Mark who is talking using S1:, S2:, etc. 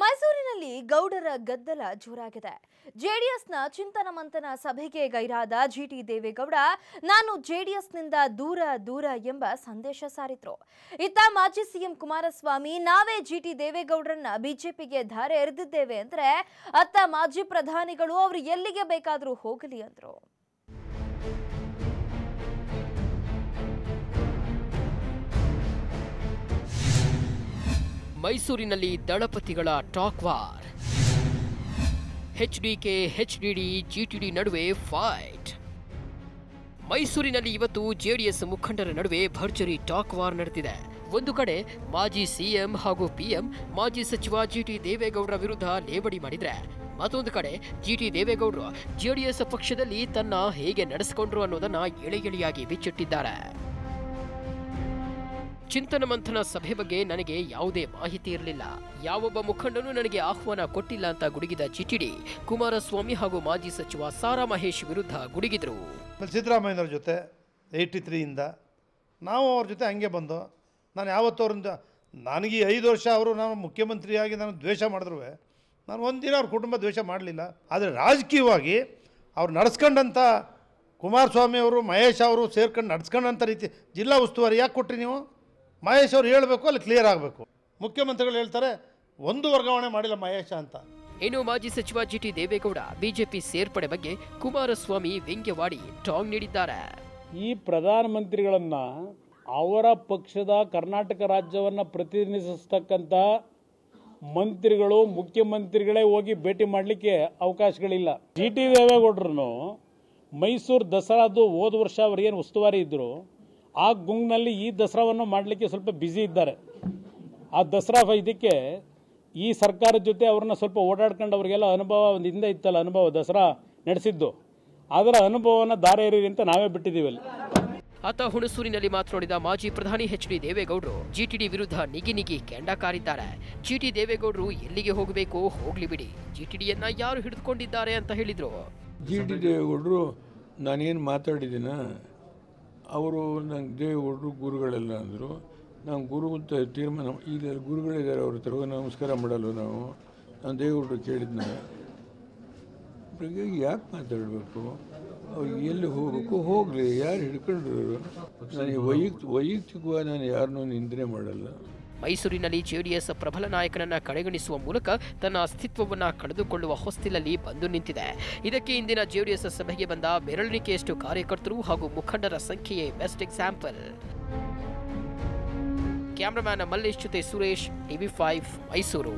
S1: ಮೈಸೂರಿನಲ್ಲಿ ಗೌಡರ ಗದ್ದಲ ಜೋರಾಗಿದೆ. ಜೆಡಿಎಸ್ನ ಚಿಂತನ ಮಂಥನ ಸಭೆಗೆ ಗೈರಾದ ಜಿಟಿ ದೇವೇಗೌಡ, ನಾನು ಜೆಡಿಎಸ್ನಿಂದ ದೂರ ದೂರ ಎಂಬ ಸಂದೇಶ ಸಾರಿದ್ರು. ಇತ್ತ ಮಾಜಿ ಸಿಎಂ ಕುಮಾರಸ್ವಾಮಿ, ನಾವೇ ಜಿಟಿ ದೇವೇಗೌಡರನ್ನ ಬಿಜೆಪಿಗೆ ಧಾರೆ ಎರೆದಿದ್ದೇವೆ ಅಂದ್ರೆ ಅತ್ತ ಮಾಜಿ ಪ್ರಧಾನಿಗಳು ಅವರು ಎಲ್ಲಿಗೆ ಬೇಕಾದರೂ ಹೋಗಲಿ ಅಂದ್ರು.
S2: ಮೈಸೂರಿನಲ್ಲಿ ದಳಪತಿಗಳ talk war. HDK HDD GTD ನಡುವೆ ಫೈಟ್. ಮೈಸೂರಿನಲ್ಲಿ ಇವತ್ತು ಜೆಡಿಎಸ್ ಮುಖಂಡರ ನಡುವೆ ಭರ್ಜರಿ ಟಾಕ್ ವಾರ್ ನಡೆದಿದೆ. ಒಂದು ಕಡೆ ಮಾಜಿ ಸಿಎಂ ಹಾಗೂ ಪಿಎಂ ಮಾಜಿ ಸಚಿವ ಜಿಟಿ ದೇವೇಗೌಡರ ವಿರುದ್ಧ ಲೇವಡಿ ಮಾಡಿದ್ರೆ, ಮತ್ತೊಂದು ಕಡೆ ಜಿಟಿ ದೇವೇಗೌಡರು ಜೆಡಿಎಸ್ ಪಕ್ಷದಲ್ಲಿ ತನ್ನ ಹೇಗೆ ನಡೆಸಿಕೊಂಡ್ರು ಅನ್ನೋದನ್ನ ಎಳೆ ಎಳೆಯಾಗಿ ಬಿಚ್ಚಿಟ್ಟಿದ್ದಾರೆ. ಚಿಂತನ ಮಂಥನ ಸಭೆ ಬಗ್ಗೆ ನನಗೆ ಯಾವುದೇ ಮಾಹಿತಿ ಇರಲಿಲ್ಲ. ಯಾವೊಬ್ಬ ಮುಖಂಡನೂ ನನಗೆ ಆಹ್ವಾನ ಕೊಟ್ಟಿಲ್ಲ ಅಂತ ಗುಡುಗಿದ ಚಿಟಿಡಿ, ಕುಮಾರಸ್ವಾಮಿ ಹಾಗೂ ಮಾಜಿ ಸಚಿವ ಸಾರಾ ಮಹೇಶ್ ವಿರುದ್ಧ ಗುಡುಗಿದರು.
S3: ಸಿದ್ದರಾಮಯ್ಯನವ್ರ ಜೊತೆ ಏಯ್ಟಿ ತ್ರೀಯಿಂದ ನಾವು ಅವ್ರ ಜೊತೆ ಹಂಗೆ ಬಂದು, ನಾನು ಯಾವತ್ತೂ ಅವ್ರಿಂದ ನನಗೆ ಐದು ವರ್ಷ ಅವರು ನಾನು ಮುಖ್ಯಮಂತ್ರಿಯಾಗಿ ನಾನು ದ್ವೇಷ ಮಾಡಿದ್ರು. ನಾನು ಒಂದಿನ ಅವ್ರ ಕುಟುಂಬ ದ್ವೇಷ ಮಾಡಲಿಲ್ಲ. ಆದರೆ ರಾಜಕೀಯವಾಗಿ ಅವ್ರು ನಡೆಸ್ಕೊಂಡಂಥ ಕುಮಾರಸ್ವಾಮಿ ಅವರು, ಮಹೇಶ್ ಅವರು ಸೇರ್ಕೊಂಡು ನಡ್ಸ್ಕೊಂಡಂಥ ರೀತಿ, ಜಿಲ್ಲಾ ಉಸ್ತುವಾರಿ ಯಾಕೆ ಕೊಟ್ರಿ ನೀವು? ಮಹೇಶ್ ಅವರು ಹೇಳಬೇಕು ಅಲ್ಲಿ ಕ್ಲಿಯರ್ ಆಗಬೇಕು. ಮುಖ್ಯಮಂತ್ರಿಗಳು ಹೇಳ್ತಾರೆ ಒಂದು ವರ್ಗಾವಣೆ ಮಾಡಿಲ್ಲ ಮಹೇಶ ಅಂತ.
S2: ಇನ್ನು ಮಾಜಿ ಸಚಿವ ಜಿಟಿ ದೇವೇಗೌಡ ಬಿಜೆಪಿ ಸೇರ್ಪಡೆ ಬಗ್ಗೆ ಕುಮಾರಸ್ವಾಮಿ ವ್ಯಂಗ್ಯವಾಡಿ ಟಾಂಗ್ ನೀಡಿದ್ದಾರೆ.
S4: ಈ ಪ್ರಧಾನಮಂತ್ರಿಗಳನ್ನು ಅವರ ಪಕ್ಷದ ಕರ್ನಾಟಕ ರಾಜ್ಯವನ್ನು ಪ್ರತಿನಿಧಿಸತಕ್ಕಂತ ಮಂತ್ರಿಗಳು ಮುಖ್ಯಮಂತ್ರಿಗಳೇ ಹೋಗಿ ಭೇಟಿ ಮಾಡಲಿಕ್ಕೆ ಅವಕಾಶಗಳಿಲ್ಲ. ಜಿ ಟಿ ದೇವೇಗೌಡರು ಮೈಸೂರು ದಸರಾದು ಹೋದ ವರ್ಷ ಅವ್ರಿಗೇನು ಉಸ್ತುವಾರಿ ಇದ್ದರು ಆ ಗುಂಗ್ನಲ್ಲಿ ಈ ದಸರಾವನ್ನು ಮಾಡಲಿಕ್ಕೆ ಸ್ವಲ್ಪ ಬ್ಯುಸಿ ಇದ್ದಾರೆ. ಆ ದಸರಾ ಇದಕ್ಕೆ ಈ ಸರ್ಕಾರದ ಜೊತೆ ಅವ್ರನ್ನ ಸ್ವಲ್ಪ ಓಡಾಡ್ಕೊಂಡು ಅವರಿಗೆಲ್ಲ ಅನುಭವ ಒಂದು ಹಿಂದೆ ಇತ್ತಲ್ಲ ಅನುಭವ ದಸರಾ ನಡೆಸಿದ್ದು. ಅದರ ಅನುಭವವನ್ನು ದಾರ ಎರೀರಿ ಅಂತ ನಾವೇ ಬಿಟ್ಟಿದ್ದೀವಿ ಅಲ್ಲಿ.
S2: ಆತ ಹುಣಸೂರಿನಲ್ಲಿ ಮಾತನಾಡಿದ ಮಾಜಿ ಪ್ರಧಾನಿ ಎಚ್ ಡಿ ದೇವೇಗೌಡರು ಜಿಟಿಡಿ ವಿರುದ್ಧ ನಿಗಿ ನಿಗಿ ಕೆಂಡ ಕಾರಿದ್ದಾರೆ ಜಿಟಿ ದೇವೇಗೌಡರು ಎಲ್ಲಿಗೆ ಹೋಗಬೇಕು ಹೋಗ್ಲಿ ಬಿಡಿ. ಜಿಟಿಡಿಯನ್ನ ಯಾರು ಹಿಡಿದುಕೊಂಡಿದ್ದಾರೆ ಅಂತ ಹೇಳಿದ್ರು?
S5: ಜಿಟಿ ದೇವೇಗೌಡರು ನಾನೇನು ಮಾತಾಡಿದ್ದೀನ? ಅವರು ನಂಗೆ ದೇವರು ಗುರುಗಳೆಲ್ಲ ಅಂದರು. ನಾವು ಗುರು ಅಂತ ತೀರ್ಮಾನ ಈಗ ಗುರುಗಳಿದ್ದಾರೆ ಅವ್ರ ಹತ್ರ ಹೋಗಿ ನಮಸ್ಕಾರ ಮಾಡಲ್ಲ ನಾವು. ನಾನು ದೇವರು ಕೇಳಿದ್ನ. ಯಾಕೆ ಮಾತಾಡಬೇಕು? ಅವ್ರಿಗೆ ಎಲ್ಲಿ ಹೋಗಬೇಕು? ಹೋಗಲಿ ಯಾರು ಹಿಡ್ಕೊಂಡ್ರು? ನನಗೆ ವೈಯಕ್ತಿಕ ವೈಯಕ್ತಿಕವಾಗಿ ನಾನು ಯಾರನ್ನೂ ನಿಂದನೆ ಮಾಡಲ್ಲ.
S2: ಮೈಸೂರಿನಲ್ಲಿ ಜೆಡಿಎಸ್ ಪ್ರಬಲ ನಾಯಕನನ್ನ ಕಡೆಗಣಿಸುವ ಮೂಲಕ ತನ್ನ ಅಸ್ತಿತ್ವವನ್ನ ಕಳೆದುಕೊಳ್ಳುವ ಹೊಸ್ತಿಲಲ್ಲಿ ಬಂದು ನಿಂತಿದೆ. ಇದಕ್ಕೆ ಇಂದಿನ ಜೆಡಿಎಸ್ ಸಭೆಗೆ ಬಂದ ಬೆರಳಿಕೆಯಷ್ಟು ಕಾರ್ಯಕರ್ತರು ಹಾಗೂ ಮುಖಂಡರ ಸಂಖ್ಯೆಯೇ ಬೆಸ್ಟ್ ಎಕ್ಸಾಂಪಲ್. ಕ್ಯಾಮ್ರಾಮ್ಯಾನ್ ಮಲ್ಲೇಶ್ ಜೊತೆ ಸುರೇಶ್, ಟಿವಿ ಫೈವ್, ಮೈಸೂರು.